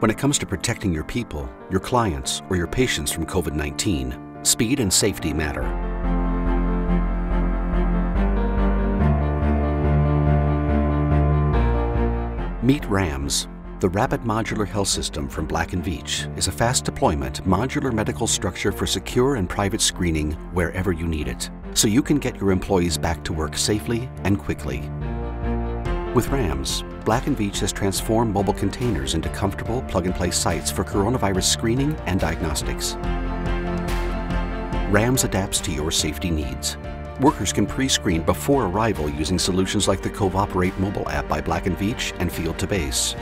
When it comes to protecting your people, your clients, or your patients from COVID-19, speed and safety matter. Meet RaMHS. The Rapid Modular Health System from Black & Veatch is a fast deployment modular medical structure for secure and private screening wherever you need it, so you can get your employees back to work safely and quickly. With RaMHS, Black & Veatch has transformed mobile containers into comfortable plug-and-play sites for coronavirus screening and diagnostics. RaMHS adapts to your safety needs. Workers can pre-screen before arrival using solutions like the CovOperate mobile app by Black & Veatch and Field to Base.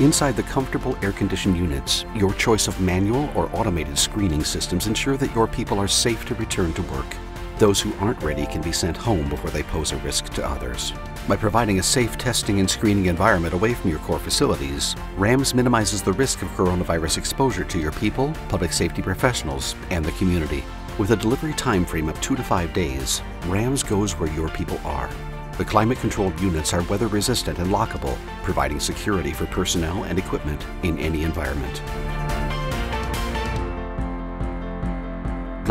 Inside the comfortable air-conditioned units, your choice of manual or automated screening systems ensure that your people are safe to return to work. Those who aren't ready can be sent home before they pose a risk to others. By providing a safe testing and screening environment away from your core facilities, RaMHS minimizes the risk of coronavirus exposure to your people, public safety professionals, and the community. With a delivery time frame of two to five days, RaMHS goes where your people are. The climate-controlled units are weather-resistant and lockable, providing security for personnel and equipment in any environment.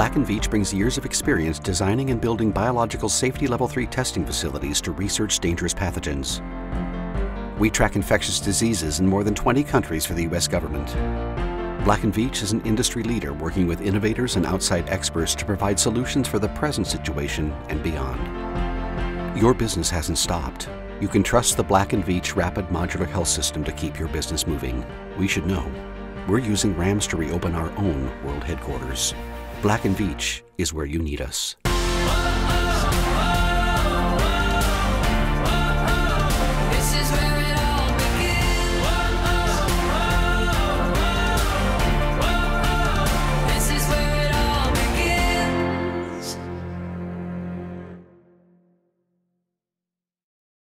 Black & Veatch brings years of experience designing and building biological safety level 3 testing facilities to research dangerous pathogens. We track infectious diseases in more than 20 countries for the U.S. government. Black & Veatch is an industry leader working with innovators and outside experts to provide solutions for the present situation and beyond. Your business hasn't stopped. You can trust the Black & Veatch Rapid Modular Health System to keep your business moving. We should know. We're using RaMHS to reopen our own world headquarters. Black & Veatch is where you need us.